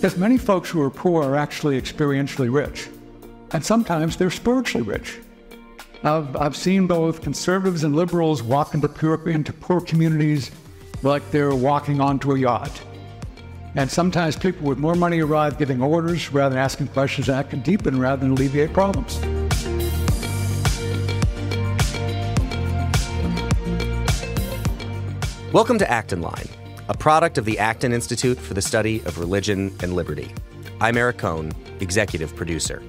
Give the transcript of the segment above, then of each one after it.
Because many folks who are poor are actually experientially rich, and sometimes they're spiritually rich. I've, I've seen both conservatives and liberals walk into poor, into poor communities like they're walking onto a yacht. And sometimes people with more money arrive giving orders rather than asking questions that can deepen rather than alleviate problems. Welcome to Acton Line, a product of the Acton Institute for the Study of Religion and Liberty. I'm Eric Kohn, executive producer.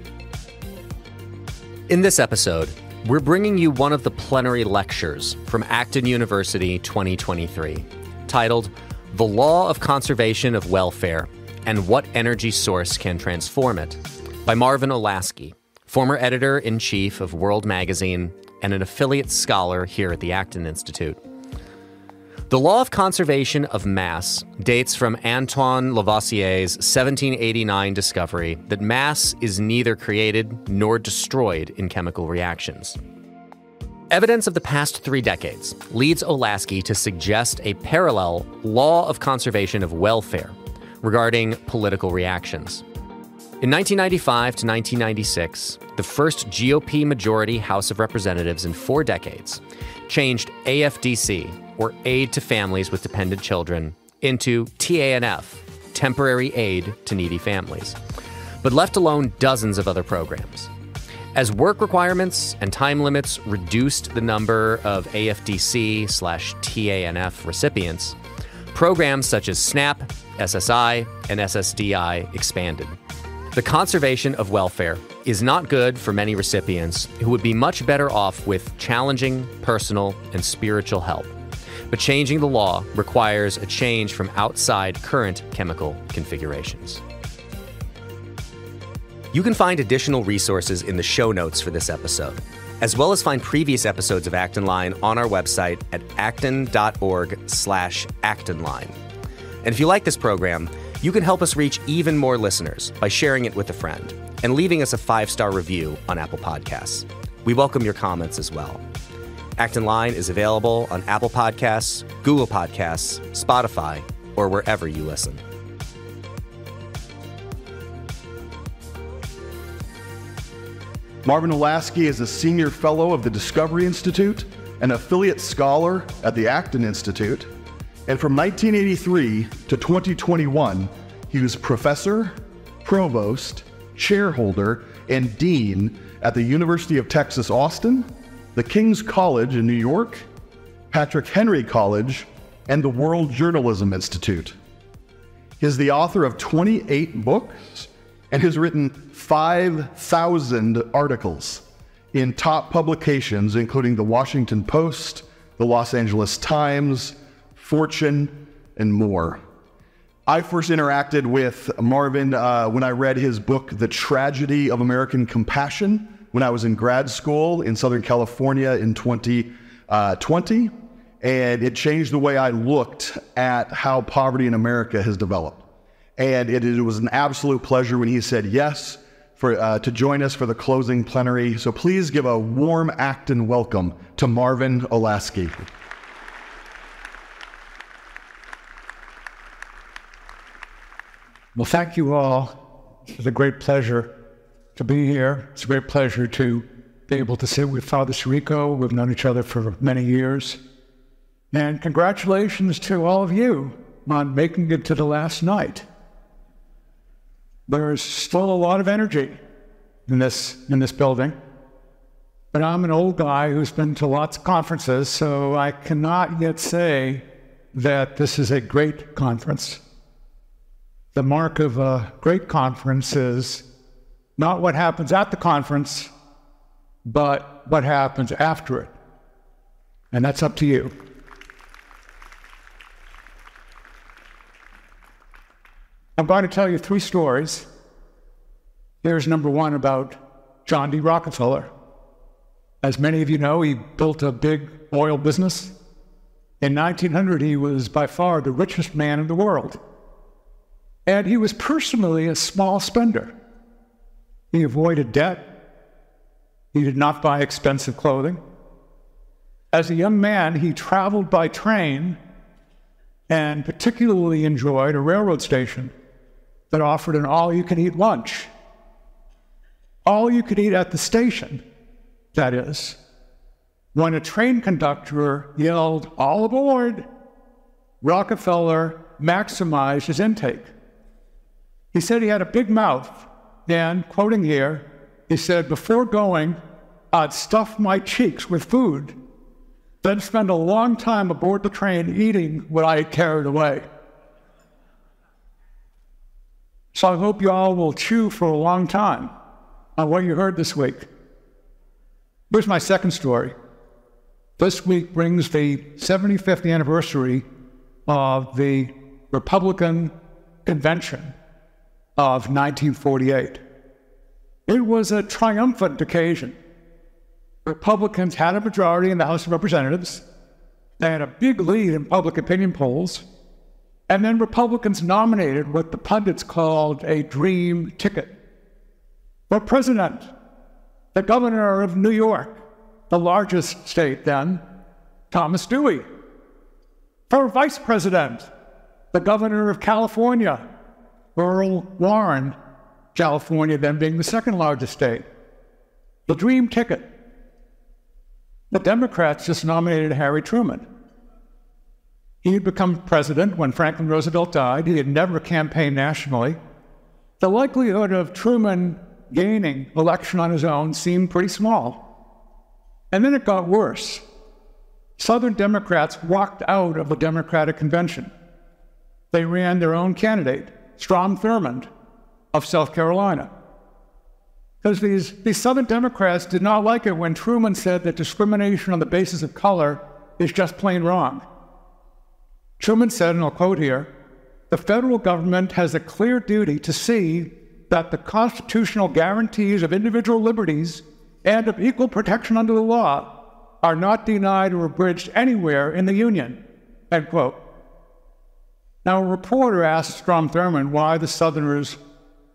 In this episode, we're bringing you one of the plenary lectures from Acton University 2023, titled The Law of Conservation of Welfare and What Energy Source Can Transform It, by Marvin Olasky, former editor in chief of World Magazine and an affiliate scholar here at the Acton Institute. The law of conservation of mass dates from Antoine Lavoisier's 1789 discovery that mass is neither created nor destroyed in chemical reactions. Evidence of the past three decades leads Olasky to suggest a parallel law of conservation of welfare regarding political reactions. In 1995 to 1996, the first GOP majority House of Representatives in four decades changed AFDC, or Aid to Families with Dependent Children, into TANF, Temporary Aid to Needy Families, but left alone dozens of other programs. As work requirements and time limits reduced the number of AFDC slash TANF recipients, programs such as SNAP, SSI, and SSDI expanded. The conservation of welfare is not good for many recipients who would be much better off with challenging personal and spiritual help. But changing the law requires a change from outside current chemical configurations. You can find additional resources in the show notes for this episode, as well as find previous episodes of Acton Line on our website at acton.org slash. And if you like this program, you can help us reach even more listeners by sharing it with a friend and leaving us a five-star review on Apple Podcasts. We welcome your comments as well. Acton Line is available on Apple Podcasts, Google Podcasts, Spotify, or wherever you listen. Marvin Olasky is a senior fellow of the Discovery Institute, an affiliate scholar at the Acton Institute, and from 1983 to 2021, he was professor, provost, chairholder, and dean at the University of Texas Austin, the King's College in New York, Patrick Henry College, and the World Journalism Institute. He is the author of 28 books and has written 5,000 articles in top publications, including the Washington Post, the Los Angeles Times, Fortune, and more. I first interacted with Marvin uh, when I read his book, The Tragedy of American Compassion, when I was in grad school in Southern California in 2020. Uh, and it changed the way I looked at how poverty in America has developed. And it, it was an absolute pleasure when he said yes for, uh, to join us for the closing plenary. So please give a warm Acton welcome to Marvin Olasky. Well, thank you all. It was a great pleasure to be here. It's a great pleasure to be able to sit with Father Sirico. We've known each other for many years. And congratulations to all of you on making it to the last night there's still a lot of energy in this in this building. But I'm an old guy who's been to lots of conferences, so I cannot yet say that this is a great conference. The mark of a great conference is not what happens at the conference, but what happens after it. And that's up to you. I'm going to tell you three stories. Here's number one about John D. Rockefeller. As many of you know, he built a big oil business. In 1900, he was by far the richest man in the world. And he was personally a small spender. He avoided debt. He did not buy expensive clothing. As a young man, he traveled by train and particularly enjoyed a railroad station that offered an all you can eat lunch. All you could eat at the station, that is. When a train conductor yelled, All aboard! Rockefeller maximized his intake. He said he had a big mouth, and, quoting here, he said, Before going, I'd stuff my cheeks with food, then spend a long time aboard the train eating what I had carried away. So I hope you all will chew for a long time on what you heard this week. Here's my second story. This week brings the 75th anniversary of the Republican Convention of 1948. It was a triumphant occasion. Republicans had a majority in the House of Representatives. They had a big lead in public opinion polls. And then Republicans nominated what the pundits called a dream ticket. For president, the governor of New York, the largest state then, Thomas Dewey. For vice president, the governor of California, Earl Warren, California then being the second largest state. The dream ticket. The Democrats just nominated Harry Truman. He had become president when Franklin Roosevelt died. He had never campaigned nationally. The likelihood of Truman gaining election on his own seemed pretty small. And then it got worse. Southern Democrats walked out of the Democratic Convention. They ran their own candidate, Strom Thurmond of South Carolina. Because these, these Southern Democrats did not like it when Truman said that discrimination on the basis of color is just plain wrong. Truman said, and I'll quote here the federal government has a clear duty to see that the constitutional guarantees of individual liberties and of equal protection under the law are not denied or abridged anywhere in the Union. End quote. Now, a reporter asked Strom Thurmond why the Southerners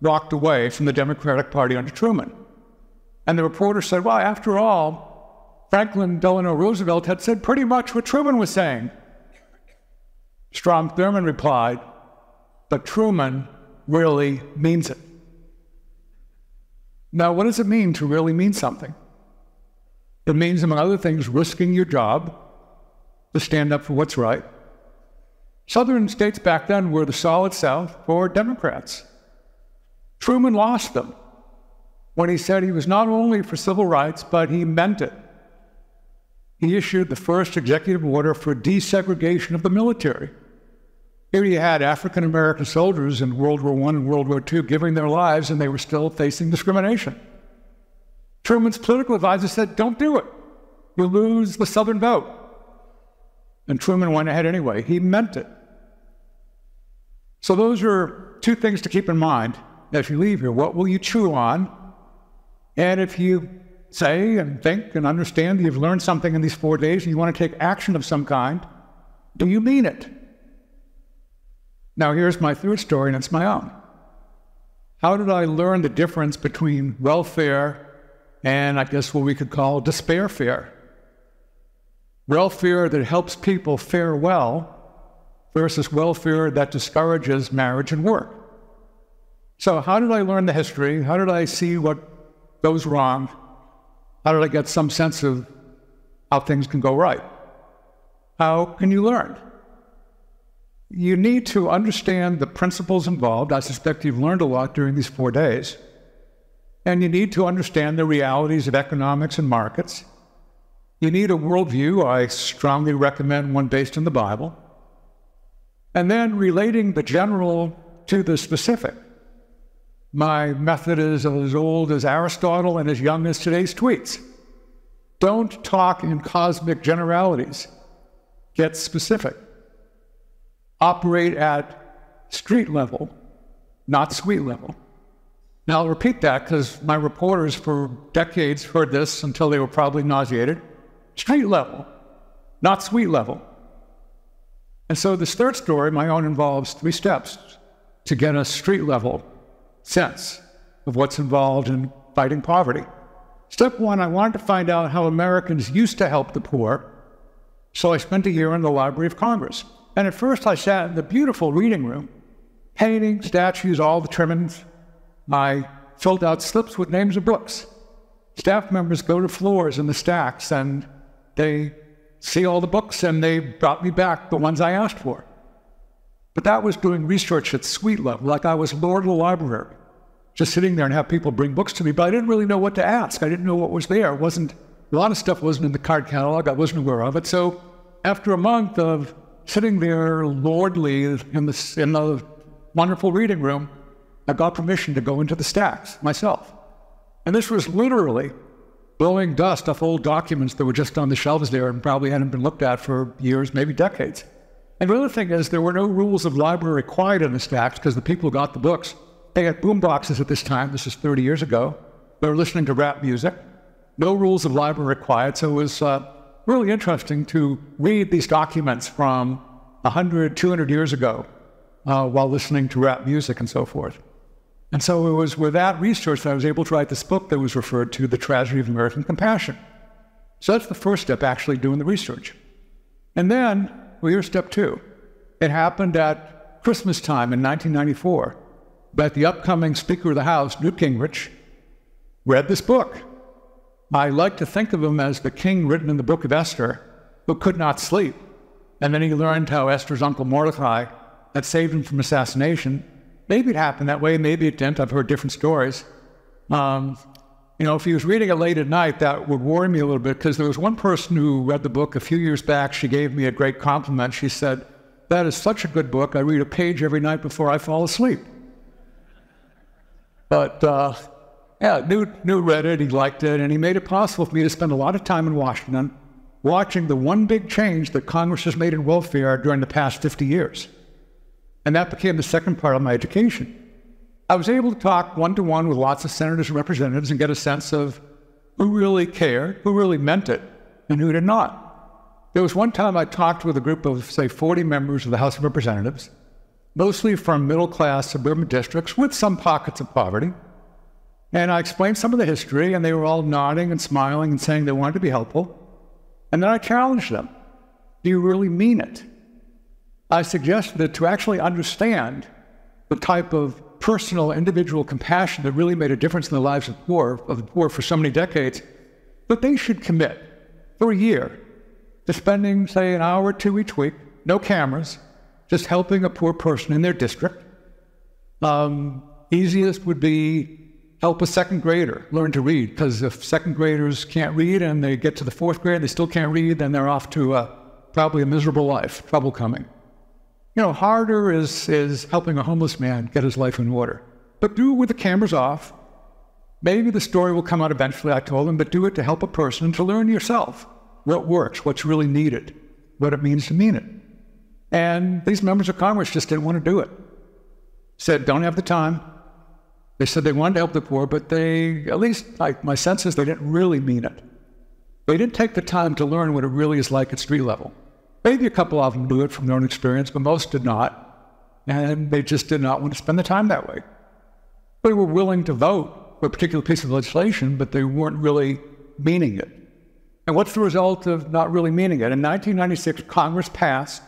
walked away from the Democratic Party under Truman. And the reporter said, well, after all, Franklin Delano Roosevelt had said pretty much what Truman was saying. Strom Thurmond replied, but Truman really means it. Now, what does it mean to really mean something? It means, among other things, risking your job to stand up for what's right. Southern states back then were the solid South for Democrats. Truman lost them when he said he was not only for civil rights, but he meant it. He issued the first executive order for desegregation of the military. Here you had African American soldiers in World War I and World War II giving their lives, and they were still facing discrimination. Truman's political advisor said, Don't do it. You'll lose the Southern vote. And Truman went ahead anyway. He meant it. So, those are two things to keep in mind as you leave here. What will you chew on? And if you say and think and understand that you've learned something in these four days and you want to take action of some kind, do you mean it? Now, here's my third story, and it's my own. How did I learn the difference between welfare and I guess what we could call despair fare? Welfare that helps people fare well versus welfare that discourages marriage and work. So, how did I learn the history? How did I see what goes wrong? How did I get some sense of how things can go right? How can you learn? You need to understand the principles involved. I suspect you've learned a lot during these four days. And you need to understand the realities of economics and markets. You need a worldview. I strongly recommend one based on the Bible. And then relating the general to the specific. My method is as old as Aristotle and as young as today's tweets. Don't talk in cosmic generalities. Get specific operate at street level, not suite level. Now, I'll repeat that because my reporters for decades heard this until they were probably nauseated. Street level, not suite level. And so this third story, my own, involves three steps to get a street level sense of what's involved in fighting poverty. Step one, I wanted to find out how Americans used to help the poor. So I spent a year in the Library of Congress. And at first, I sat in the beautiful reading room, paintings, statues, all the trimmings. I filled out slips with names of books. Staff members go to floors in the stacks and they see all the books and they brought me back the ones I asked for. But that was doing research at suite level, like I was Lord of the Library, just sitting there and have people bring books to me. But I didn't really know what to ask. I didn't know what was there. It wasn't a lot of stuff wasn't in the card catalog. I wasn't aware of it. So after a month of sitting there lordly in the, in the wonderful reading room, I got permission to go into the stacks myself. And this was literally blowing dust off old documents that were just on the shelves there and probably hadn't been looked at for years, maybe decades. And the other thing is, there were no rules of library required in the stacks because the people who got the books, they had boom boxes at this time. This is 30 years ago. They were listening to rap music. No rules of library required. So it was uh, really interesting to read these documents from 100, 200 years ago uh, while listening to rap music and so forth. And so it was with that research that I was able to write this book that was referred to The Tragedy of American Compassion. So that's the first step, actually doing the research. And then, well, here's step two. It happened at Christmas time in 1994, but the upcoming Speaker of the House, Newt Gingrich, read this book. I like to think of him as the king written in the book of Esther who could not sleep. And then he learned how Esther's uncle Mordecai had saved him from assassination maybe it happened that way, maybe it didn't. I've heard different stories. Um, you know, if he was reading it late at night, that would worry me a little bit because there was one person who read the book a few years back. She gave me a great compliment. She said, That is such a good book. I read a page every night before I fall asleep. But uh, yeah, Newt, Newt read it, he liked it, and he made it possible for me to spend a lot of time in Washington watching the one big change that Congress has made in welfare during the past 50 years. And that became the second part of my education. I was able to talk one to one with lots of senators and representatives and get a sense of who really cared, who really meant it, and who did not. There was one time I talked with a group of, say, 40 members of the House of Representatives, mostly from middle class suburban districts with some pockets of poverty. And I explained some of the history, and they were all nodding and smiling and saying they wanted to be helpful. And then I challenged them Do you really mean it? I suggested that to actually understand the type of personal, individual compassion that really made a difference in the lives of the poor, of the poor for so many decades, that they should commit for a year to spending, say, an hour or two each week, no cameras, just helping a poor person in their district. Um, easiest would be help a second grader learn to read, because if second graders can't read and they get to the fourth grade and they still can't read, then they're off to uh, probably a miserable life, trouble coming. You know, harder is, is helping a homeless man get his life in order. But do it with the cameras off. Maybe the story will come out eventually, I told him, but do it to help a person to learn yourself what works, what's really needed, what it means to mean it. And these members of Congress just didn't want to do it. Said, don't have the time. They said they wanted to help the poor, but they, at least like my sense is, they didn't really mean it. They didn't take the time to learn what it really is like at street level. Maybe a couple of them do it from their own experience, but most did not. And they just did not want to spend the time that way. They were willing to vote for a particular piece of legislation, but they weren't really meaning it. And what's the result of not really meaning it? In 1996, Congress passed,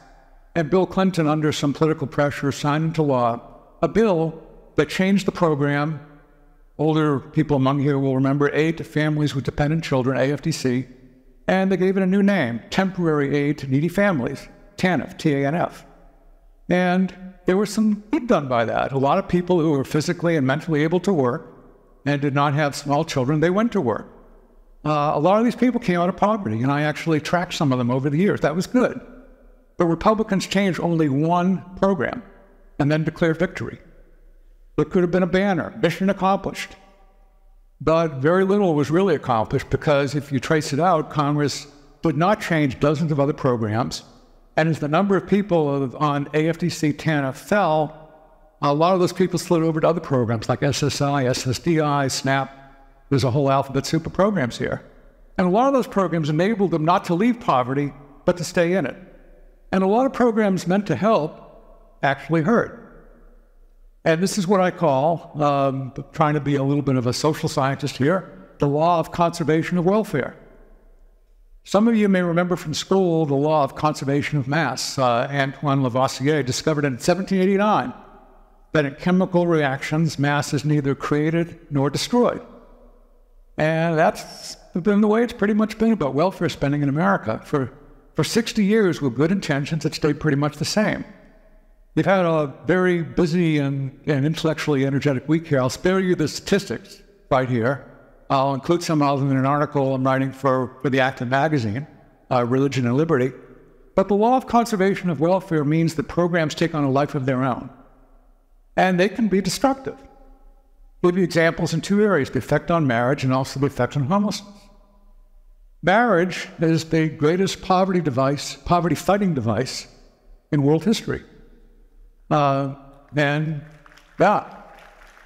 and Bill Clinton, under some political pressure, signed into law a bill that changed the program. Older people among you will remember Aid to Families with Dependent Children, AFDC, and they gave it a new name, Temporary Aid to Needy Families, TANF, T-A-N-F. And there was some good done by that. A lot of people who were physically and mentally able to work and did not have small children, they went to work. Uh, a lot of these people came out of poverty, and I actually tracked some of them over the years. That was good. But Republicans changed only one program and then declared victory. It could have been a banner, mission accomplished. But very little was really accomplished because if you trace it out, Congress would not change dozens of other programs. And as the number of people on AFDC TANF fell, a lot of those people slid over to other programs like SSI, SSDI, SNAP. There's a whole alphabet soup of programs here. And a lot of those programs enabled them not to leave poverty, but to stay in it. And a lot of programs meant to help actually hurt. And this is what I call, um, trying to be a little bit of a social scientist here, the law of conservation of welfare. Some of you may remember from school the law of conservation of mass. Uh, Antoine Lavoisier discovered in 1789 that in chemical reactions, mass is neither created nor destroyed. And that's been the way it's pretty much been about welfare spending in America. For, for 60 years, with good intentions, it stayed pretty much the same. We've had a very busy and, and intellectually energetic week here. I'll spare you the statistics right here. I'll include some of them in an article I'm writing for, for the Acton magazine, uh, Religion and Liberty. But the law of conservation of welfare means that programs take on a life of their own. And they can be destructive. I'll give you examples in two areas the effect on marriage and also the effect on homelessness. Marriage is the greatest poverty device, poverty fighting device in world history. Uh, and yeah,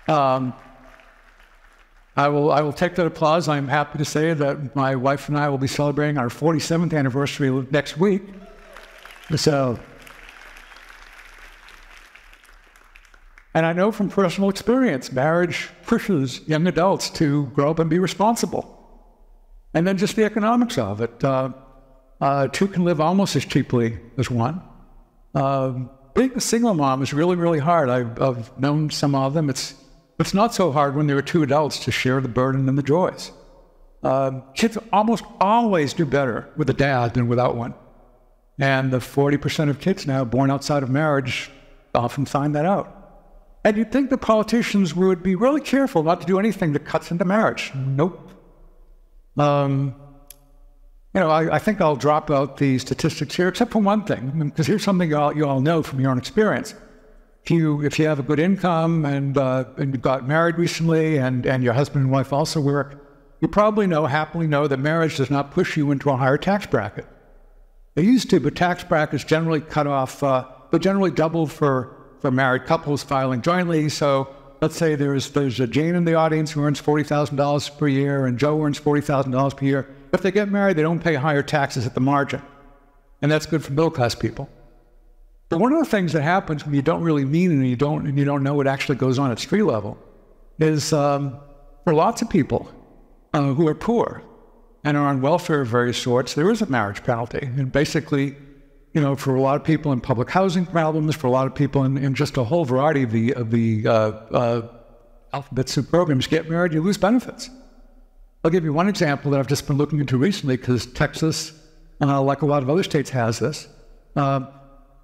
um, I will, I will take that applause. I'm happy to say that my wife and I will be celebrating our 47th anniversary next week. So, and I know from personal experience, marriage pushes young adults to grow up and be responsible. And then just the economics of it. Uh, uh, two can live almost as cheaply as one. Uh, being a single mom is really, really hard. I've, I've known some of them. It's it's not so hard when there are two adults to share the burden and the joys. Uh, kids almost always do better with a dad than without one. And the 40% of kids now born outside of marriage often find that out. And you'd think the politicians would be really careful not to do anything that cuts into marriage. Nope. Um, you know, I, I, think I'll drop out the statistics here, except for one thing, because here's something you all, you all know from your own experience if you if you have a good income and uh, and you got married recently and and your husband and wife also work, you probably know happily know that marriage does not push you into a higher tax bracket. It used to, but tax brackets generally cut off, uh, but generally double for for married couples filing jointly. So let's say there's there's a Jane in the audience who earns forty thousand dollars per year and Joe earns forty thousand dollars per year. If they get married, they don't pay higher taxes at the margin, and that's good for middle class people. But one of the things that happens when you don't really mean it and you don't and you don't know what actually goes on at street level is um, for lots of people uh, who are poor and are on welfare of various sorts, there is a marriage penalty. And basically, you know, for a lot of people in public housing problems, for a lot of people in, in just a whole variety of the of the uh, uh, alphabet soup programs, get married, you lose benefits. I'll give you one example that I've just been looking into recently because Texas, uh, like a lot of other states, has this. Uh,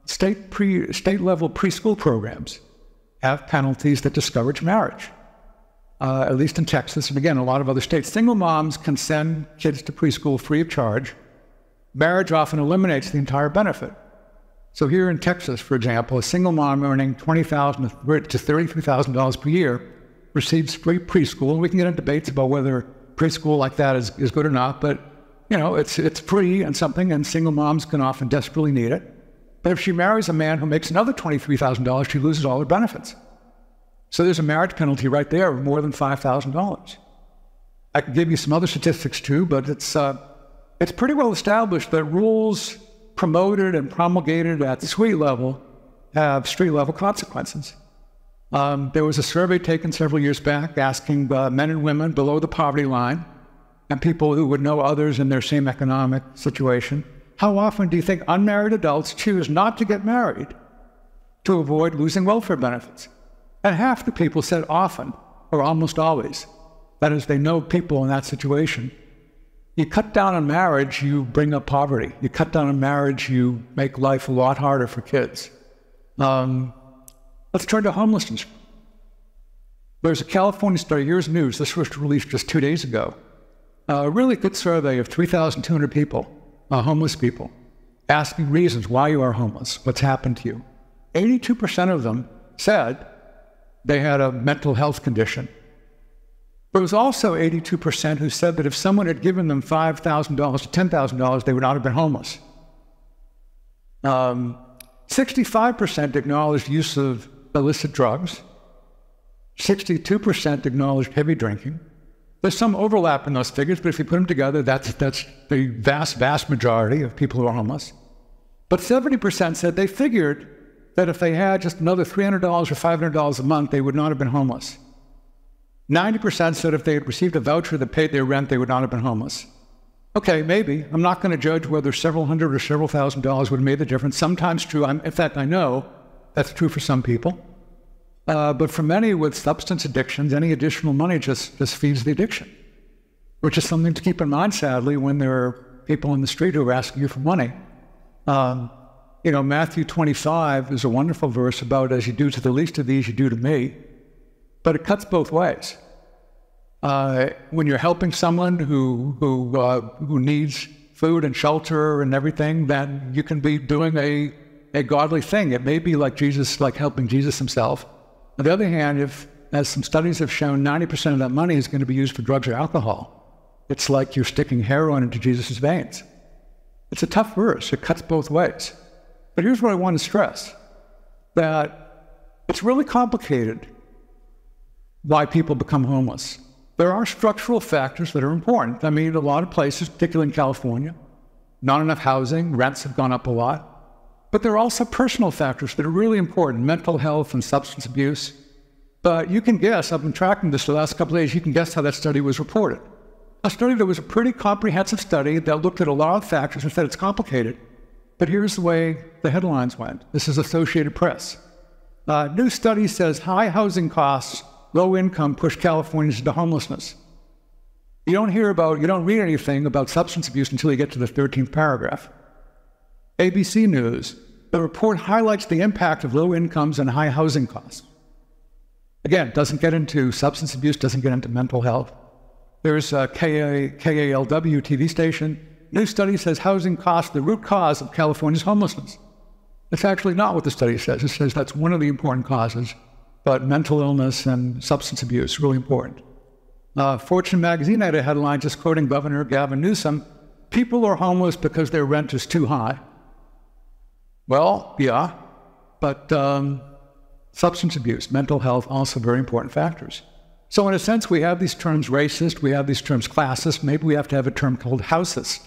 state, pre, state level preschool programs have penalties that discourage marriage, uh, at least in Texas and again, a lot of other states. Single moms can send kids to preschool free of charge. Marriage often eliminates the entire benefit. So here in Texas, for example, a single mom earning $20,000 to $33,000 per year receives free preschool. And we can get into debates about whether preschool like that is, is good or not, but you know, it's, it's free and something, and single moms can often desperately need it. But if she marries a man who makes another $23,000, she loses all her benefits. So there's a marriage penalty right there of more than $5,000. I can give you some other statistics too, but it's, uh, it's pretty well established that rules promoted and promulgated at the street level have street level consequences. Um, there was a survey taken several years back asking uh, men and women below the poverty line and people who would know others in their same economic situation how often do you think unmarried adults choose not to get married to avoid losing welfare benefits? And half the people said often, or almost always. That is, they know people in that situation. You cut down on marriage, you bring up poverty. You cut down on marriage, you make life a lot harder for kids. Um, let's turn to homelessness. There's a California study, here's news, this was released just two days ago. A really good survey of 3,200 people uh, homeless people, asking reasons why you are homeless, what's happened to you. 82% of them said they had a mental health condition. It was also 82% who said that if someone had given them $5,000 to $10,000, they would not have been homeless. Um, 65% acknowledged use of illicit drugs. 62% acknowledged heavy drinking. There's some overlap in those figures, but if you put them together, that's, that's the vast, vast majority of people who are homeless. But 70% said they figured that if they had just another $300 or $500 a month, they would not have been homeless. 90% said if they had received a voucher that paid their rent, they would not have been homeless. Okay, maybe. I'm not going to judge whether several hundred or several thousand dollars would have made the difference. Sometimes true. I'm, in fact, I know that's true for some people. Uh, but for many with substance addictions, any additional money just, just feeds the addiction, which is something to keep in mind, sadly, when there are people in the street who are asking you for money. Um, you know, Matthew 25 is a wonderful verse about as you do to the least of these, you do to me. But it cuts both ways. Uh, when you're helping someone who who uh, who needs food and shelter and everything, then you can be doing a a godly thing. It may be like Jesus, like helping Jesus himself. On the other hand, if as some studies have shown, 90% of that money is going to be used for drugs or alcohol. It's like you're sticking heroin into Jesus' veins. It's a tough verse. It cuts both ways. But here's what I want to stress that it's really complicated why people become homeless. There are structural factors that are important. I mean, a lot of places, particularly in California, not enough housing, rents have gone up a lot. But there are also personal factors that are really important mental health and substance abuse. But you can guess, I've been tracking this the last couple of days, you can guess how that study was reported. A study that was a pretty comprehensive study that looked at a lot of factors and said it's complicated. But here's the way the headlines went. This is Associated Press. New study says high housing costs low income push Californians into homelessness. You don't hear about, you don't read anything about substance abuse until you get to the 13th paragraph. ABC News, the report highlights the impact of low incomes and high housing costs. Again, doesn't get into substance abuse, doesn't get into mental health. There's a KA, KALW TV station. New study says housing costs the root cause of California's homelessness. That's actually not what the study says. It says that's one of the important causes but mental illness and substance abuse, really important. Uh, Fortune magazine had a headline just quoting Governor Gavin Newsom people are homeless because their rent is too high. Well, yeah, but um, substance abuse, mental health, also very important factors. So, in a sense, we have these terms racist, we have these terms classist, maybe we have to have a term called houseist,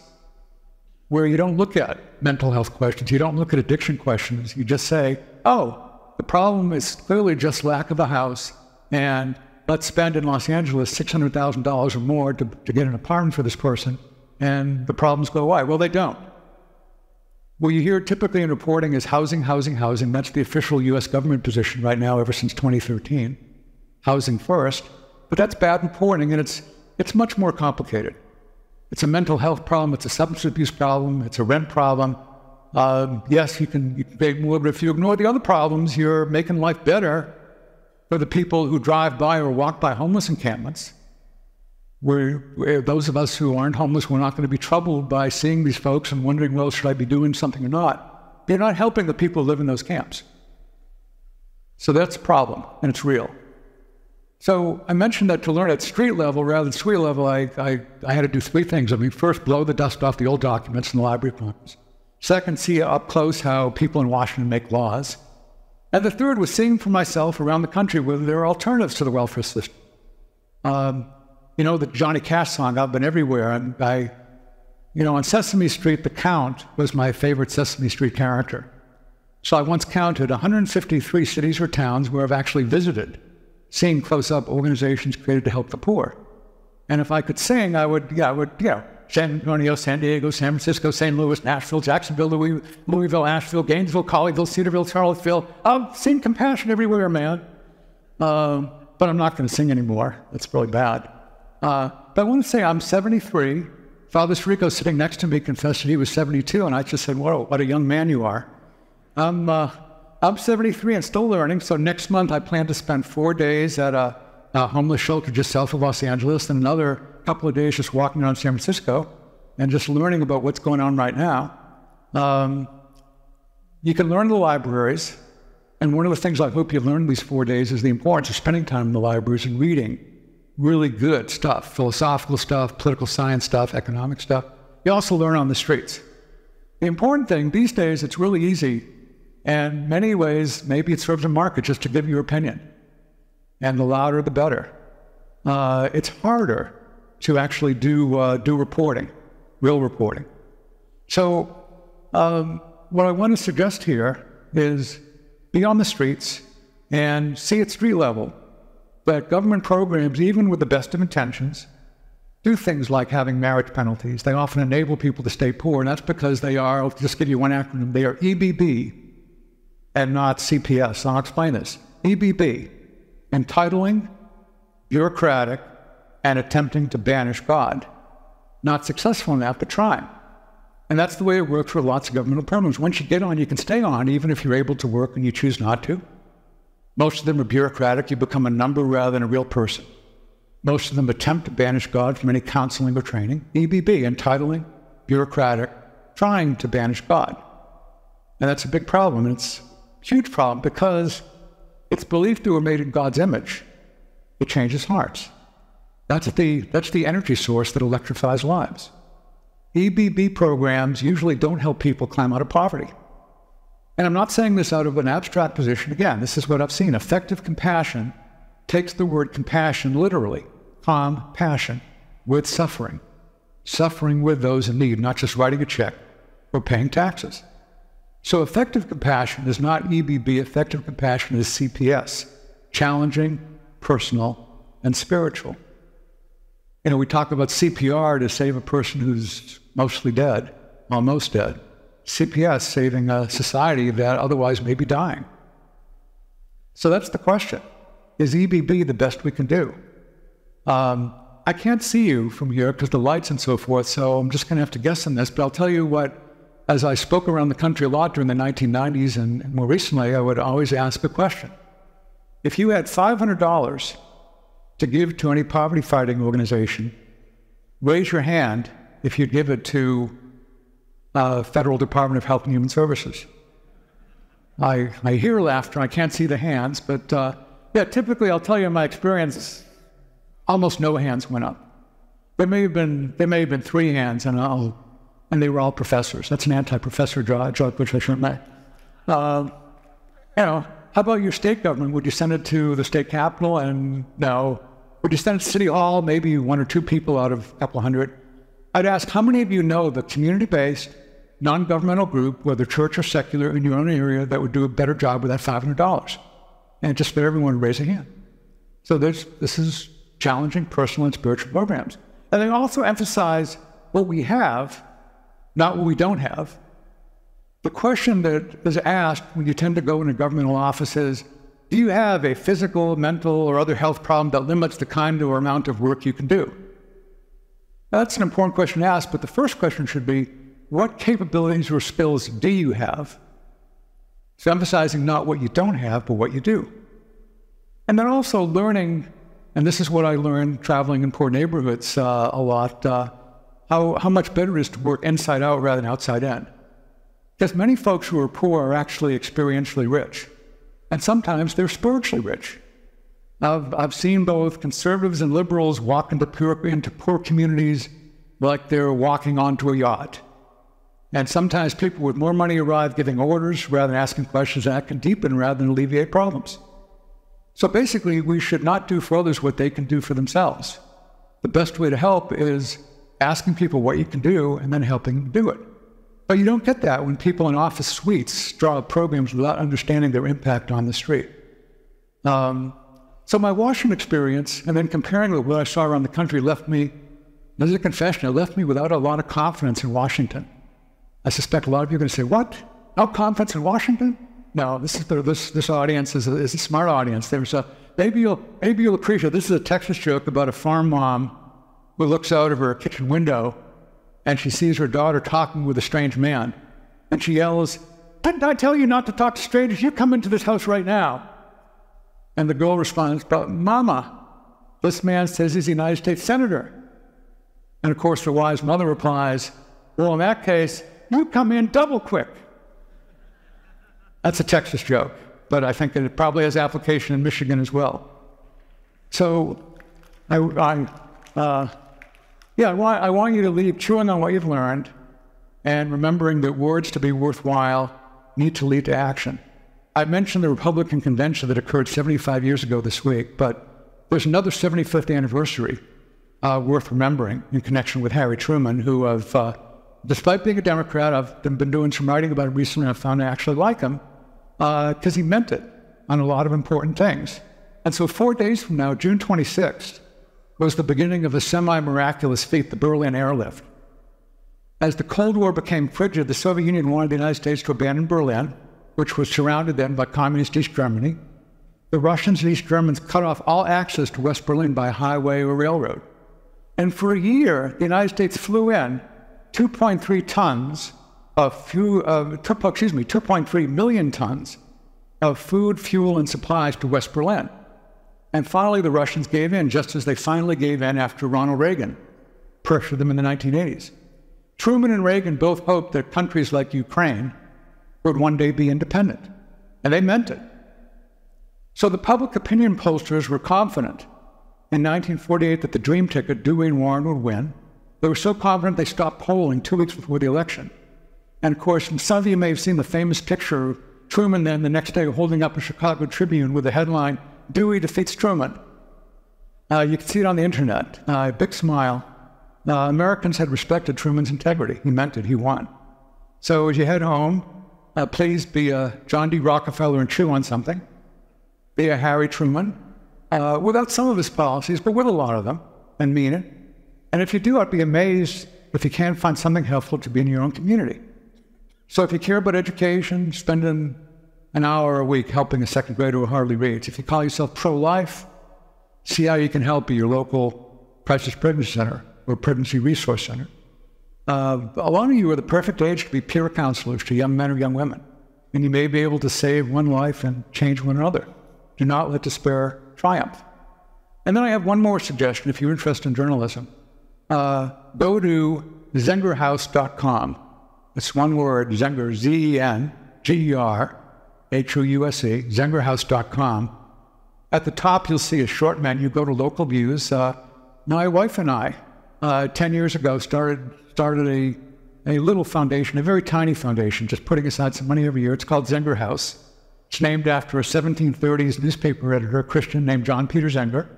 where you don't look at mental health questions, you don't look at addiction questions, you just say, oh, the problem is clearly just lack of a house, and let's spend in Los Angeles $600,000 or more to, to get an apartment for this person, and the problems go away. Well, they don't. What you hear typically in reporting is housing, housing, housing. That's the official US government position right now, ever since 2013. Housing first. But that's bad reporting, and it's, it's much more complicated. It's a mental health problem, it's a substance abuse problem, it's a rent problem, uh, yes, you can, you can pay more, but if you ignore the other problems, you're making life better for the people who drive by or walk by homeless encampments. Where, where those of us who aren't homeless, we're not going to be troubled by seeing these folks and wondering, well, should I be doing something or not? They're not helping the people who live in those camps. So that's a problem, and it's real. So I mentioned that to learn at street level rather than street level, I, I, I had to do three things. I mean, first, blow the dust off the old documents in the Library of. Second, see up close how people in Washington make laws. And the third was seeing for myself around the country whether there are alternatives to the welfare system. Um, you know, the Johnny Cash song, I've been everywhere. And I, you know, on Sesame Street, the Count was my favorite Sesame Street character. So I once counted 153 cities or towns where I've actually visited, seeing close up organizations created to help the poor. And if I could sing, I would, yeah, I would, yeah, San Antonio, San Diego, San Francisco, St. Louis, Nashville, Jacksonville, Louis, Louisville, Asheville, Gainesville, Colleyville, Cedarville, Charlottesville. I've seen compassion everywhere, man. Um, but I'm not going to sing anymore. That's really bad. Uh, but I want to say I'm 73. Father Sirico sitting next to me confessed that he was 72, and I just said, "Whoa, what a young man you are." I'm uh, I'm 73 and still learning. So next month I plan to spend four days at a, a homeless shelter just south of Los Angeles, and another couple of days just walking around San Francisco and just learning about what's going on right now. Um, you can learn in the libraries, and one of the things I hope you learn these four days is the importance of spending time in the libraries and reading really good stuff philosophical stuff, political science stuff, economic stuff. You also learn on the streets. The important thing these days, it's really easy, and many ways, maybe it serves a market just to give your opinion. And the louder, the better. Uh, it's harder to actually do, uh, do reporting, real reporting. So, um, what I want to suggest here is be on the streets and see at street level But government programs, even with the best of intentions, do things like having marriage penalties. They often enable people to stay poor, and that's because they are, I'll just give you one acronym, they are EBB and not CPS. I'll explain this. EBB, entitling, bureaucratic, and attempting to banish God. Not successful enough, but trying. And that's the way it works for lots of governmental programs. Once you get on, you can stay on, even if you're able to work and you choose not to. Most of them are bureaucratic. You become a number rather than a real person. Most of them attempt to banish God from any counseling or training. EBB, entitling, bureaucratic, trying to banish God. And that's a big problem. And it's a huge problem because it's believed to are made in God's image. It changes hearts. That's the, that's the energy source that electrifies lives. EBB programs usually don't help people climb out of poverty. And I'm not saying this out of an abstract position. Again, this is what I've seen. Effective compassion takes the word compassion literally, calm passion with suffering, suffering with those in need, not just writing a check or paying taxes. So effective compassion is not EBB, effective compassion is CPS, challenging, personal, and spiritual. You know, we talk about CPR to save a person who's mostly dead, almost dead. CPS saving a society that otherwise may be dying. So that's the question. Is EBB the best we can do? Um, I can't see you from here because the lights and so forth, so I'm just going to have to guess on this. But I'll tell you what, as I spoke around the country a lot during the 1990s and more recently, I would always ask a question. If you had $500 to give to any poverty fighting organization, raise your hand if you'd give it to uh, Federal Department of Health and Human Services. I, I hear laughter, I can't see the hands, but uh, yeah, typically, I'll tell you in my experience, almost no hands went up. There may have been there may have been three hands, and I'll, and they were all professors. That's an anti-professor joke, which I shouldn't make. Uh, you know, how about your state government? Would you send it to the state capitol? And no. Would you send it to City Hall? Maybe one or two people out of a couple hundred. I'd ask how many of you know the community-based, non-governmental group, whether church or secular, in your own area, that would do a better job with that five hundred dollars and just for everyone raise a hand. So this is challenging personal and spiritual programs. And they also emphasize what we have, not what we don't have. The question that is asked when you tend to go into governmental office is, do you have a physical, mental, or other health problem that limits the kind or amount of work you can do? That's an important question to ask, but the first question should be, what capabilities or skills do you have so emphasizing not what you don't have, but what you do. And then also learning, and this is what I learned traveling in poor neighborhoods uh, a lot, uh, how, how much better it is to work inside out rather than outside in. Because many folks who are poor are actually experientially rich. And sometimes they're spiritually rich. I've, I've seen both conservatives and liberals walk into poor, into poor communities like they're walking onto a yacht. And sometimes people with more money arrive giving orders rather than asking questions that can deepen rather than alleviate problems. So basically, we should not do for others what they can do for themselves. The best way to help is asking people what you can do and then helping them do it. But you don't get that when people in office suites draw up programs without understanding their impact on the street. Um, so my Washington experience and then comparing it with what I saw around the country left me, as a confession, it left me without a lot of confidence in Washington. I suspect a lot of you are going to say, What? No confidence in Washington? No, this, is the, this, this audience is a, is a smart audience. There's a, maybe, you'll, maybe you'll appreciate this is a Texas joke about a farm mom who looks out of her kitchen window and she sees her daughter talking with a strange man. And she yells, Didn't I tell you not to talk to strangers? You come into this house right now. And the girl responds, But Mama, this man says he's a United States Senator. And of course, the wise mother replies, Well, in that case, you come in double quick. That's a Texas joke, but I think that it probably has application in Michigan as well. So, I, I uh, yeah, I want, I want you to leave chewing on what you've learned and remembering that words to be worthwhile need to lead to action. I mentioned the Republican convention that occurred 75 years ago this week, but there's another 75th anniversary uh, worth remembering in connection with Harry Truman, who have uh, despite being a Democrat, I've been doing some writing about him recently. And I found I actually like him because uh, he meant it on a lot of important things. And so, four days from now, June 26th, was the beginning of a semi miraculous feat, the Berlin airlift. As the Cold War became frigid, the Soviet Union wanted the United States to abandon Berlin, which was surrounded then by communist East Germany. The Russians and East Germans cut off all access to West Berlin by highway or railroad. And for a year, the United States flew in 2.3 tons of fuel, uh, excuse me, 2.3 million tons of food, fuel, and supplies to West Berlin. And finally, the Russians gave in, just as they finally gave in after Ronald Reagan pressured them in the 1980s. Truman and Reagan both hoped that countries like Ukraine would one day be independent, and they meant it. So the public opinion pollsters were confident in 1948 that the dream ticket, Dewey and Warren, would win. They were so confident they stopped polling two weeks before the election. And of course, some of you may have seen the famous picture of Truman then the next day holding up a Chicago Tribune with the headline, Dewey defeats Truman. Uh, you can see it on the internet. Uh, big smile. Uh, Americans had respected Truman's integrity. He meant it. He won. So as you head home, uh, please be a John D. Rockefeller and chew on something. Be a Harry Truman, uh, without some of his policies, but with a lot of them, and mean it. And if you do, I'd be amazed if you can't find something helpful to be in your own community. So if you care about education, spending an hour a week helping a second grader who hardly reads. If you call yourself pro-life, see how you can help at your local crisis pregnancy center or pregnancy resource center. Uh, a lot of you are the perfect age to be peer counselors to young men or young women, and you may be able to save one life and change one another. Do not let despair triumph. And then I have one more suggestion if you're interested in journalism. Uh, go to zengerhouse.com. It's one word, Zenger, Z E N G E R H O U S E, zengerhouse.com. At the top, you'll see a short menu. Go to local views. Uh, my wife and I, uh, 10 years ago, started, started a, a little foundation, a very tiny foundation, just putting aside some money every year. It's called Zenger House. It's named after a 1730s newspaper editor, a Christian named John Peter Zenger.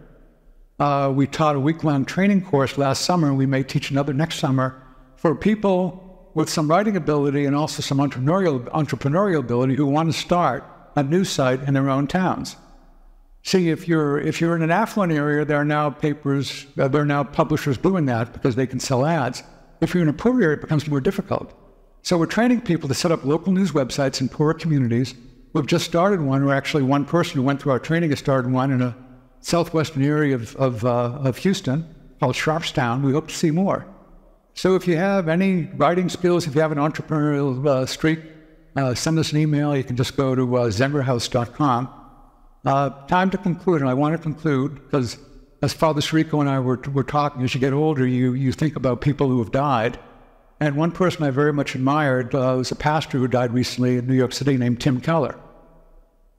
Uh, we taught a week long training course last summer, we may teach another next summer for people with some writing ability and also some entrepreneurial, entrepreneurial ability who want to start a news site in their own towns. See, if you're if you're in an affluent area, there are now papers, uh, there are now publishers doing that because they can sell ads. If you're in a poor area, it becomes more difficult. So we're training people to set up local news websites in poorer communities. We've just started one, or actually one person who went through our training has started one in a southwestern area of, of, uh, of Houston called Sharpstown. We hope to see more. So if you have any writing skills, if you have an entrepreneurial uh, streak, uh, send us an email. You can just go to uh, zengerhouse.com. Uh, time to conclude, and I want to conclude because as Father Sirico and I were, were talking, as you get older, you, you think about people who have died. And one person I very much admired uh, was a pastor who died recently in New York City named Tim Keller.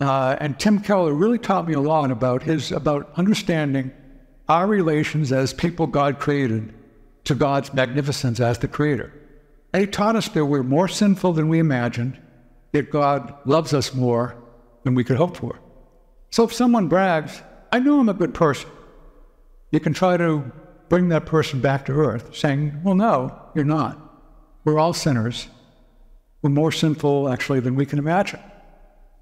Uh, and Tim Keller really taught me a lot about his about understanding our relations as people God created to God's magnificence as the creator. And he taught us that we're more sinful than we imagined, that God loves us more than we could hope for. So if someone brags, I know I'm a good person, you can try to bring that person back to earth, saying, Well, no, you're not. We're all sinners. We're more sinful, actually, than we can imagine.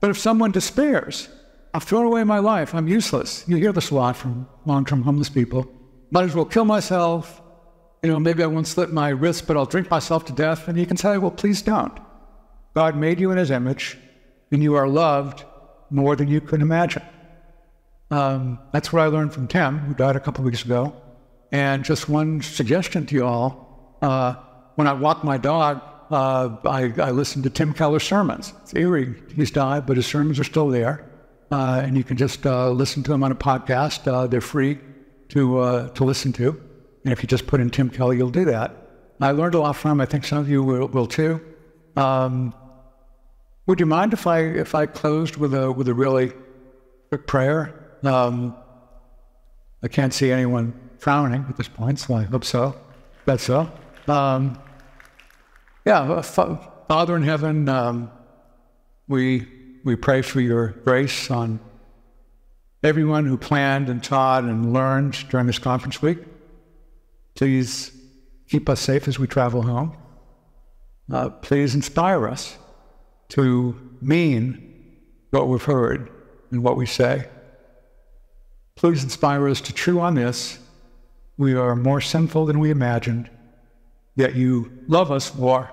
But if someone despairs, I've thrown away my life, I'm useless. You hear this a lot from long term homeless people. Might as well kill myself. You know, maybe I won't slit my wrist, but I'll drink myself to death. And you can say, well, please don't. God made you in his image, and you are loved more than you can imagine. Um, that's what I learned from Tim, who died a couple weeks ago. And just one suggestion to you all uh, when I walk my dog, uh, I, I listen to Tim Keller's sermons. It's eerie. He's died, but his sermons are still there. Uh, and you can just uh, listen to them on a podcast. Uh, they're free to, uh, to listen to. And if you just put in Tim Keller, you'll do that. I learned a lot from him. I think some of you will, will too. Um, would you mind if I if I closed with a with a really quick prayer? Um, I can't see anyone frowning at this point, so I hope so. Bet so. Um, yeah, Father in heaven, um, we we pray for your grace on everyone who planned and taught and learned during this conference week. Please keep us safe as we travel home. Uh, please inspire us to mean what we've heard and what we say. Please inspire us to chew on this. We are more sinful than we imagined, yet you love us more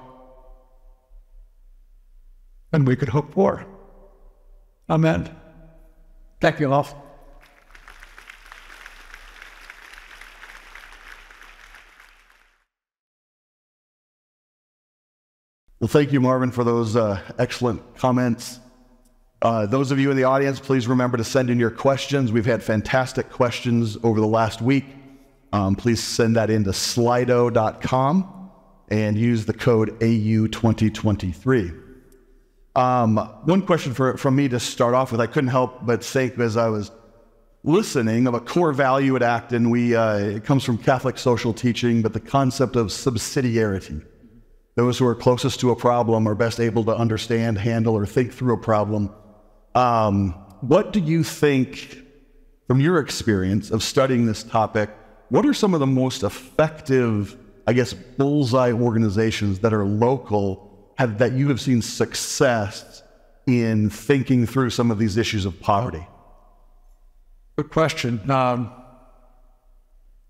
than we could hope for. Amen. Thank you all. Well, thank you, Marvin, for those uh, excellent comments. Uh, those of you in the audience, please remember to send in your questions. We've had fantastic questions over the last week. Um, please send that into slido.com and use the code AU2023. Um, one question for, from me to start off with, I couldn't help but think as I was listening of a core value at Acton. We, uh, it comes from Catholic social teaching, but the concept of subsidiarity. Those who are closest to a problem are best able to understand, handle, or think through a problem. Um, what do you think, from your experience of studying this topic, what are some of the most effective, I guess, bullseye organizations that are local have, that you have seen success in thinking through some of these issues of poverty? Good question. Um,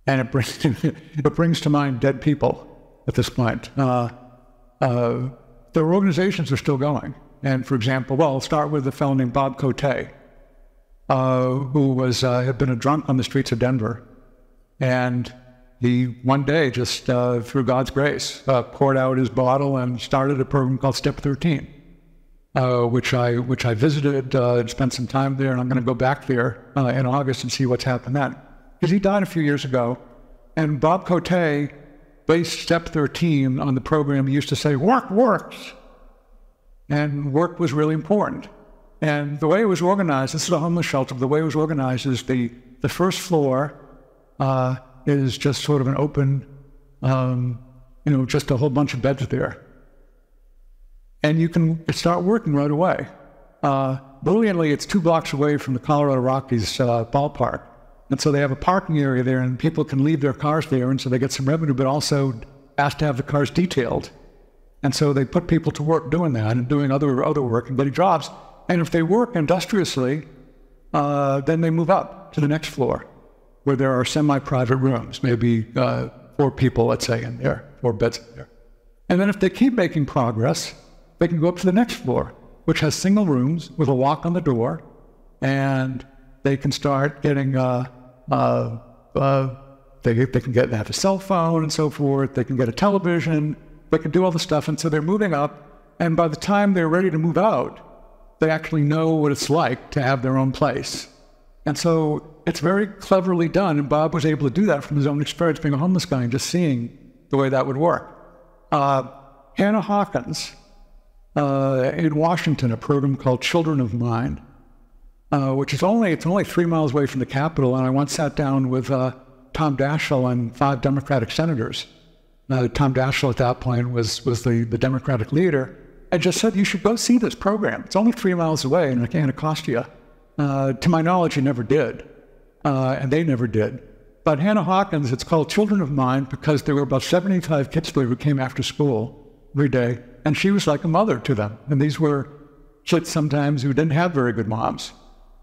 and it brings, it brings to mind dead people at this point. Uh, uh, their organizations are still going. And for example, well, I'll start with a fellow named Bob Cote, uh, who was uh, had been a drunk on the streets of Denver, and he one day just uh, through God's grace uh, poured out his bottle and started a program called Step 13, uh, which I which I visited and spent some time there, and I'm going to go back there in August and see what's happened then, because he died a few years ago, and Bob Cote based step 13 on the program. He used to say, work works. And work was really important. And the way it was organized, this is a homeless shelter, the way it was organized is the, the first floor uh, is just sort of an open, um, you know, just a whole bunch of beds there. And you can start working right away. Uh, brilliantly, it's two blocks away from the Colorado Rockies uh, ballpark. And so they have a parking area there, and people can leave their cars there, and so they get some revenue, but also ask to have the cars detailed. And so they put people to work doing that and doing other other work and getting jobs. And if they work industriously, uh, then they move up to the next floor, where there are semi-private rooms, maybe uh, four people, let's say, in there, four beds in there. And then if they keep making progress, they can go up to the next floor, which has single rooms with a lock on the door, and they can start getting uh, uh, uh, they, they can get have a cell phone and so forth. They can get a television. They can do all the stuff. And so they're moving up. And by the time they're ready to move out, they actually know what it's like to have their own place. And so it's very cleverly done. And Bob was able to do that from his own experience being a homeless guy and just seeing the way that would work. Uh, Hannah Hawkins uh, in Washington, a program called Children of Mine, uh, which is only it's only three miles away from the Capitol. And I once sat down with uh, Tom Daschle and five Democratic senators. Now, Tom Daschle at that point was was the, the Democratic leader. I just said you should go see this program. It's only three miles away in Anacostia. Uh, to my knowledge, he never did, uh, and they never did. But Hannah Hawkins, it's called Children of Mine because there were about 75 kids who came after school every day, and she was like a mother to them. And these were kids sometimes who didn't have very good moms.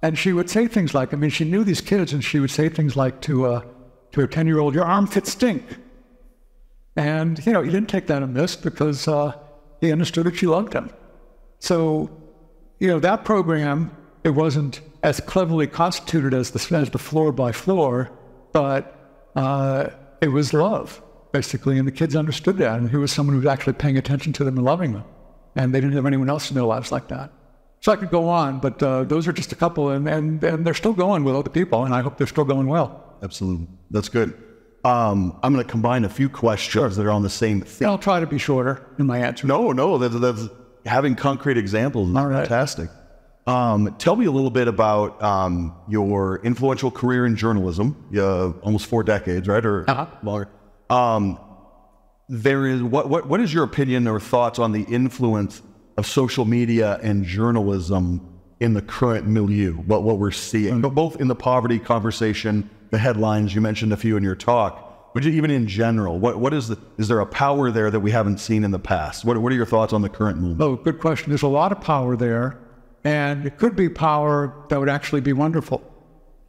And she would say things like, I mean, she knew these kids, and she would say things like to, uh, to a 10 year old, Your armpits stink. And, you know, he didn't take that amiss because uh, he understood that she loved him. So, you know, that program, it wasn't as cleverly constituted as the, as the floor by floor, but uh, it was love, basically. And the kids understood that. And he was someone who was actually paying attention to them and loving them. And they didn't have anyone else in their lives like that. So I could go on, but uh, those are just a couple, and, and, and they're still going with other people, and I hope they're still going well. Absolutely. That's good. Um, I'm going to combine a few questions sure. that are on the same thing. I'll try to be shorter in my answer. No, no, that's, that's having concrete examples is fantastic. Um, tell me a little bit about um, your influential career in journalism, uh, almost four decades, right, or uh-huh. longer. Um, there is what, what what is your opinion or thoughts on the influence of social media and journalism in the current milieu, what, what we're seeing, but both in the poverty conversation, the headlines, you mentioned a few in your talk, but even in general, what, what is the, is there a power there that we haven't seen in the past? What, what are your thoughts on the current movement? Oh, good question. There's a lot of power there, and it could be power that would actually be wonderful.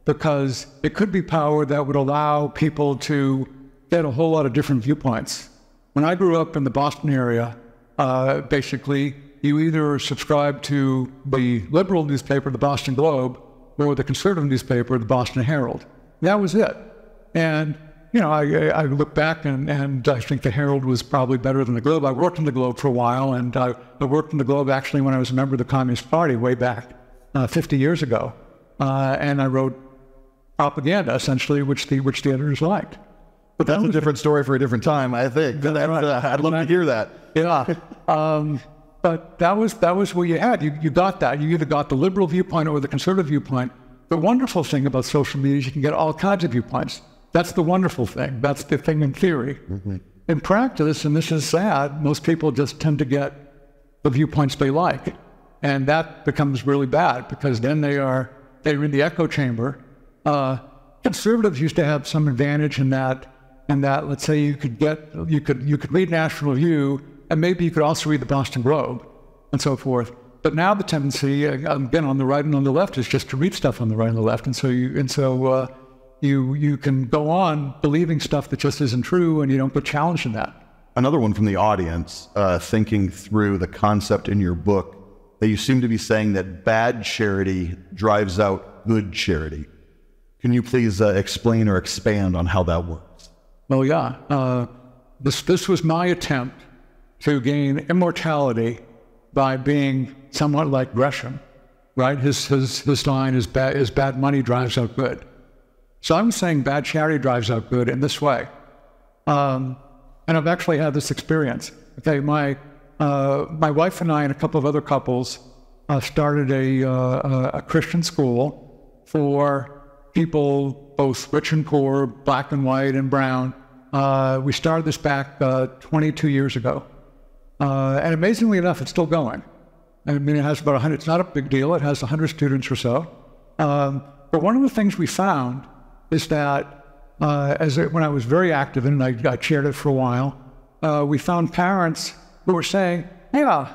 because it could be power that would allow people to get a whole lot of different viewpoints. When I grew up in the Boston area, uh, basically, you either subscribed to the liberal newspaper, the Boston Globe, or the conservative newspaper, the Boston Herald. That was it. And, you know, I, I look back and, and I think the Herald was probably better than the Globe. I worked in the Globe for a while, and I, I worked in the Globe actually when I was a member of the Communist Party way back uh, 50 years ago. Uh, and I wrote propaganda, essentially, which the, which the editors liked. But that's a different story for a different time, I think. That, right. uh, I'd love to hear that. Yeah. Um, but that was that was what you had. You, you got that. You either got the liberal viewpoint or the conservative viewpoint. The wonderful thing about social media is you can get all kinds of viewpoints. That's the wonderful thing. That's the thing in theory. Mm-hmm. In practice, and this is sad, most people just tend to get the viewpoints they like. And that becomes really bad because then they are they're in the echo chamber. Uh, conservatives used to have some advantage in that and that let's say you could get you could you could read National Review and maybe you could also read the Boston Globe and so forth. But now the tendency, uh, again, on the right and on the left, is just to read stuff on the right and the left, and so you and so uh, you you can go on believing stuff that just isn't true, and you don't get challenged in that. Another one from the audience, uh, thinking through the concept in your book, that you seem to be saying that bad charity drives out good charity. Can you please uh, explain or expand on how that works? Well, yeah, uh, this this was my attempt to gain immortality by being somewhat like Gresham, right? His, his, his line is bad, is bad money drives out good. So I'm saying bad charity drives out good in this way. Um, and I've actually had this experience. Okay, my, uh, my wife and I and a couple of other couples uh, started a, uh, a Christian school for people, both rich and poor, black and white and brown. Uh, we started this back uh, 22 years ago. Uh, and amazingly enough, it's still going. I mean, it has about 100, it's not a big deal, it has 100 students or so. Um, but one of the things we found is that uh, as it, when I was very active in it, I, I chaired it for a while, uh, we found parents who were saying, yeah,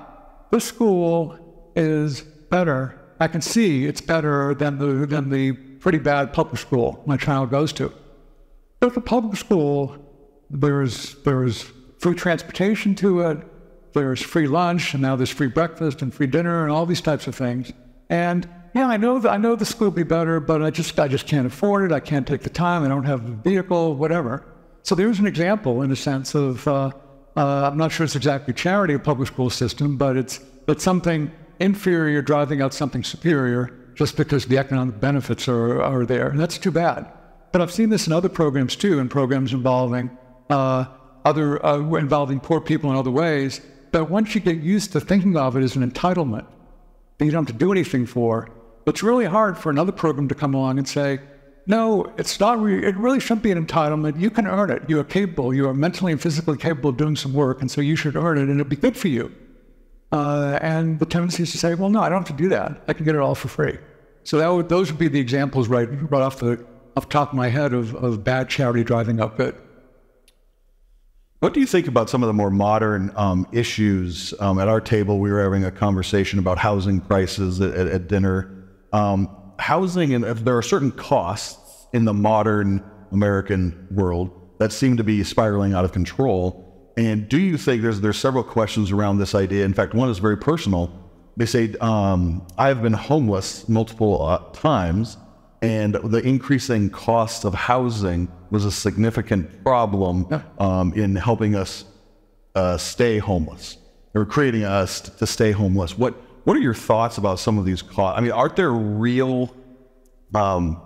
this school is better. I can see it's better than the, than the pretty bad public school my child goes to. But the public school, there's, there's free transportation to it, there's free lunch, and now there's free breakfast and free dinner and all these types of things. And yeah, I know I know the school will be better, but I just I just can't afford it. I can't take the time. I don't have a vehicle, whatever. So there's an example, in a sense, of uh, uh, I'm not sure it's exactly charity, a public school system, but it's it's something inferior driving out something superior just because the economic benefits are are there, and that's too bad. But I've seen this in other programs too, in programs involving uh, other uh, involving poor people in other ways but once you get used to thinking of it as an entitlement that you don't have to do anything for, it's really hard for another program to come along and say, no, it's not. Re- it really shouldn't be an entitlement. You can earn it. You are capable. You are mentally and physically capable of doing some work, and so you should earn it, and it'll be good for you. Uh, and the tendency is to say, well, no, I don't have to do that. I can get it all for free. So that would, those would be the examples right, right off the off the top of my head of, of bad charity driving up good. What do you think about some of the more modern um, issues? Um, at our table, we were having a conversation about housing prices at, at, at dinner. Um, housing, and there are certain costs in the modern American world that seem to be spiraling out of control. And do you think there's there's several questions around this idea? In fact, one is very personal. They say um, I've been homeless multiple uh, times, and the increasing cost of housing was a significant problem um, in helping us uh, stay homeless or creating us to stay homeless. What what are your thoughts about some of these costs? I mean, aren't there real um,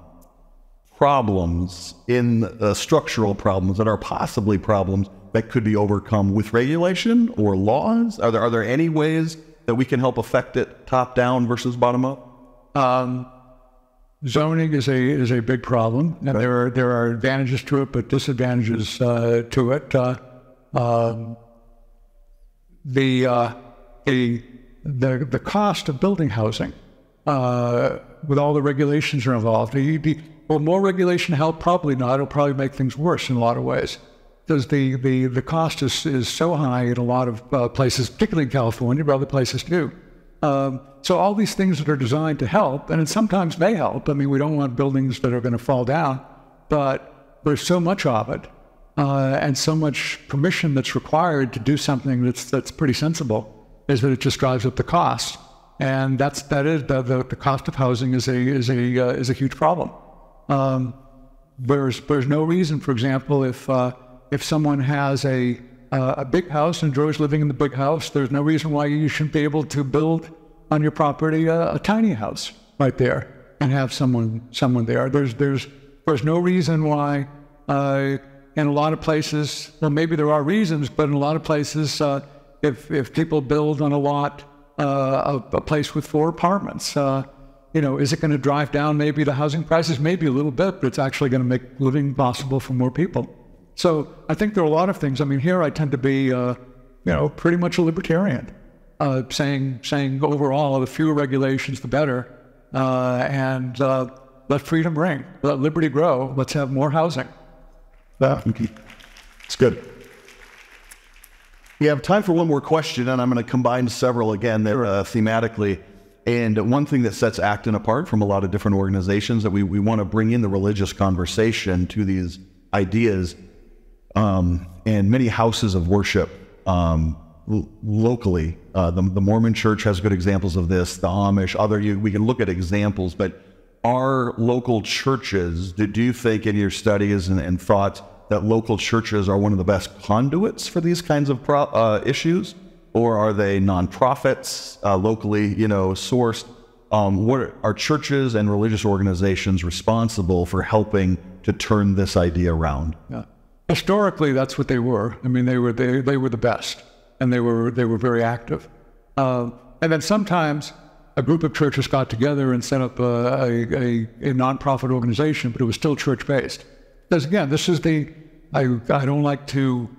problems in uh, structural problems that are possibly problems that could be overcome with regulation or laws? Are there are there any ways that we can help affect it top down versus bottom up? Um, Zoning is a is a big problem, and there are there are advantages to it, but disadvantages uh, to it. Uh, um, the, uh, the the the cost of building housing, uh, with all the regulations are involved. Will more regulation help? Probably not. It'll probably make things worse in a lot of ways, because the the the cost is is so high in a lot of uh, places, particularly in California, but other places too. Um, so all these things that are designed to help, and it sometimes may help. I mean, we don't want buildings that are going to fall down, but there's so much of it uh, and so much permission that's required to do something that's that's pretty sensible is that it just drives up the cost, and that's that is the the, the cost of housing is a is a uh, is a huge problem. Um, there's there's no reason, for example, if uh, if someone has a uh, a big house and enjoys living in the big house, there's no reason why you shouldn't be able to build on your property a, a tiny house right there and have someone someone there. There's there's there's no reason why uh, in a lot of places, well, maybe there are reasons, but in a lot of places, uh, if, if people build on a lot, uh, a, a, place with four apartments, uh, you know, is it going to drive down maybe the housing prices? Maybe a little bit, but it's actually going to make living possible for more people. So I think there are a lot of things. I mean, here I tend to be, uh, you know, pretty much a libertarian, uh, saying saying overall, the fewer regulations, the better, uh, and let freedom ring, let liberty grow. Let's have more housing. Yeah, It's good. We have time for one more question, and I'm going to combine several again there uh, thematically. And one thing that sets Acton apart from a lot of different organizations that we, we want to bring in the religious conversation to these ideas. Um, and many houses of worship um, locally, uh, the, the, Mormon Church has good examples of this. The Amish, other you, we can look at examples, but are local churches, do you think in your studies and, and thought that local churches are one of the best conduits for these kinds of pro, uh, issues? Or are they nonprofits, uh, locally, you know, sourced? Um, what are, are churches and religious organizations responsible for helping to turn this idea around? Yeah. Historically, that's what they were. I mean, they were they, they were the best, and they were they were very active. Uh, and then sometimes a group of churches got together and set up a, a, a, a nonprofit organization, but it was still church based. Because again, this is the, I, I don't like to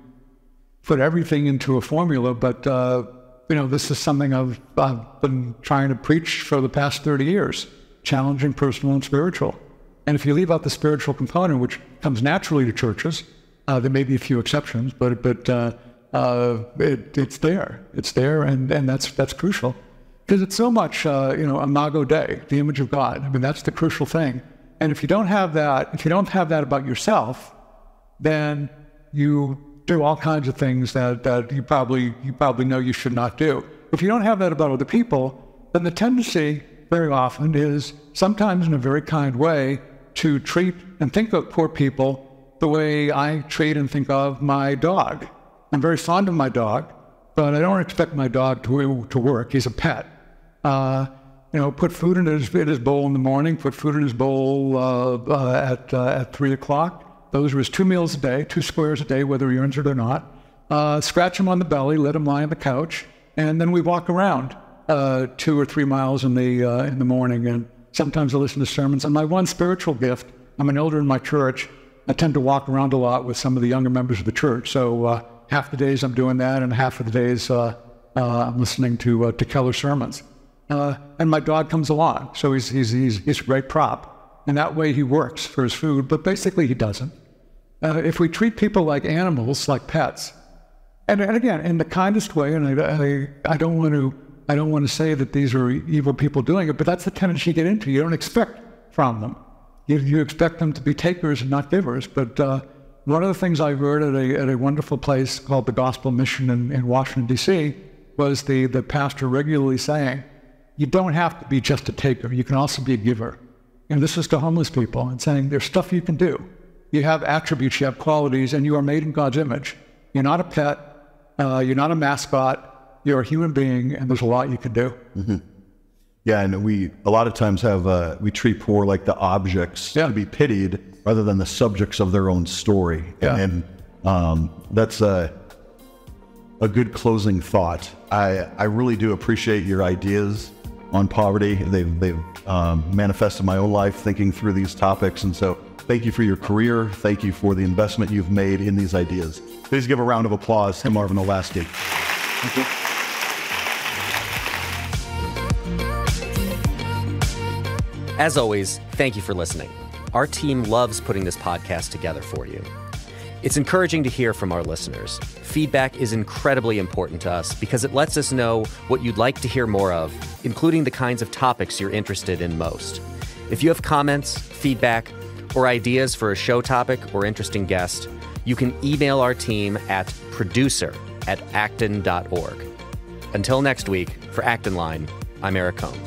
put everything into a formula, but uh, you know, this is something I've, I've been trying to preach for the past 30 years, challenging personal and spiritual. And if you leave out the spiritual component, which comes naturally to churches, uh, there may be a few exceptions, but, but uh, uh it, it's there. It's there, and, and that's, that's crucial. Because it's so much, uh, you know, imago Dei, the image of God. I mean, that's the crucial thing. And if you don't have that, if you don't have that about yourself, then you do all kinds of things that, that you probably you probably know you should not do. If you don't have that about other people, then the tendency very often is sometimes in a very kind way to treat and think of poor people the way I treat and think of my dog. I'm very fond of my dog, but I don't expect my dog to, to work. He's a pet uh, you know, put food in his, in his bowl in the morning, put food in his bowl uh, uh, at, uh, at 3 o'clock. Those are his two meals a day, two squares a day, whether he earns it or not. Uh, scratch him on the belly, let him lie on the couch, and then we walk around uh, two or three miles in the, in the morning. And sometimes I listen to sermons. And my one spiritual gift, I'm an elder in my church. I tend to walk around a lot with some of the younger members of the church. So half the days I'm doing that, and half of the days I'm listening to, to Keller sermons. Uh, and my dog comes along. So he's, he's, he's, he's a great prop. And that way he works for his food, but basically he doesn't. Uh, if we treat people like animals, like pets, and, and again, in the kindest way, and I, I, I, don't want to, I don't want to say that these are evil people doing it, but that's the tendency you get into. You don't expect from them. You, you expect them to be takers and not givers. But uh, one of the things I heard at a, at a wonderful place called the Gospel Mission in, in Washington, D.C., was the, the pastor regularly saying, you don't have to be just a taker. You can also be a giver. And this is to homeless people and saying there's stuff you can do. You have attributes, you have qualities, and you are made in God's image. You're not a pet. Uh, you're not a mascot. You're a human being, and there's a lot you can do. Mm-hmm. Yeah, and we a lot of times have uh, we treat poor like the objects yeah. to be pitied rather than the subjects of their own story. Yeah. And, and um, that's a a good closing thought. I I really do appreciate your ideas on poverty. They've, they've um, manifested my own life thinking through these topics. And so thank you for your career. Thank you for the investment you've made in these ideas. Please give a round of applause to Marvin Olasky. Thank you. As always, thank you for listening. Our team loves putting this podcast together for you. It's encouraging to hear from our listeners. Feedback is incredibly important to us because it lets us know what you'd like to hear more of, including the kinds of topics you're interested in most. If you have comments, feedback, or ideas for a show topic or interesting guest, you can email our team at producer at acton.org. Until next week, for Acton Line, I'm Eric Kohn.